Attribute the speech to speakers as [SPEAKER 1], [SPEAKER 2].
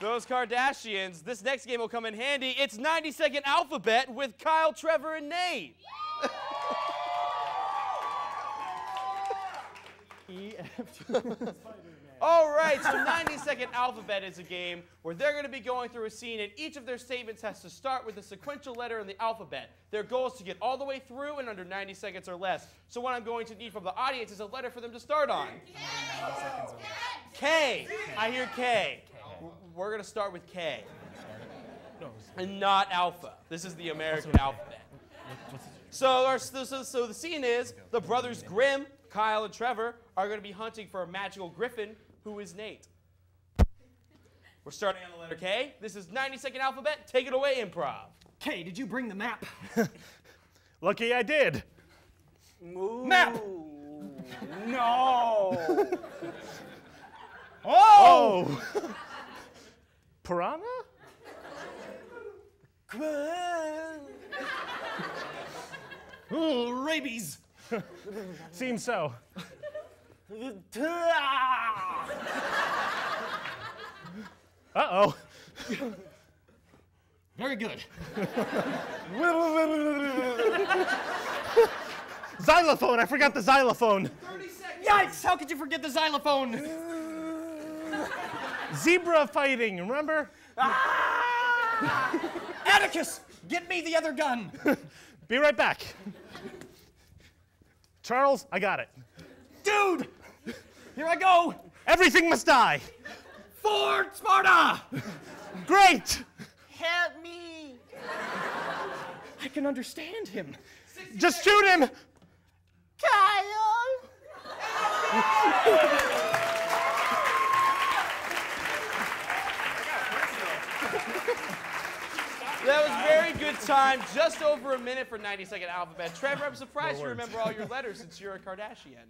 [SPEAKER 1] Those Kardashians, this next game will come in handy. It's 90 Second Alphabet with Kyle, Trevor, and Nate. All right, so 90 Second Alphabet is a game where they're going to be going through a scene, and each of their statements has to start with a sequential letter in the alphabet. Their goal is to get all the way through in under 90 seconds or less. So what I'm going to need from the audience is a letter for them to start on. K. I hear K. We're going to start with K. And not alpha. This is the American alphabet. So, our, so, so, so the scene is the brothers Grimm, Kyle, and Trevor are going to be hunting for a magical griffin who is Nate. We're starting on the letter K. This is 90 second alphabet. Take it away, improv.
[SPEAKER 2] K, did you bring the map?
[SPEAKER 3] Lucky I did.
[SPEAKER 2] Map!
[SPEAKER 1] No.
[SPEAKER 3] Oh! Piranha?
[SPEAKER 2] Oh, rabies!
[SPEAKER 3] Seems so. Uh-oh.
[SPEAKER 2] Very good.
[SPEAKER 3] Xylophone! I forgot the xylophone.
[SPEAKER 2] Yikes! How could you forget the xylophone?
[SPEAKER 3] Zebra fighting, remember? Ah!
[SPEAKER 2] Atticus, get me the other gun.
[SPEAKER 3] Be right back. Charles, I got it.
[SPEAKER 2] Dude, here I go.
[SPEAKER 3] Everything must die.
[SPEAKER 2] Ford Sparta.
[SPEAKER 3] Great!
[SPEAKER 2] Help me. I can understand him.
[SPEAKER 3] Just shoot him!
[SPEAKER 2] Kyle.
[SPEAKER 1] That was very good time. Just over a minute for 90 second alphabet. Trevor, I'm surprised you remember all your letters since you're a Kardashian.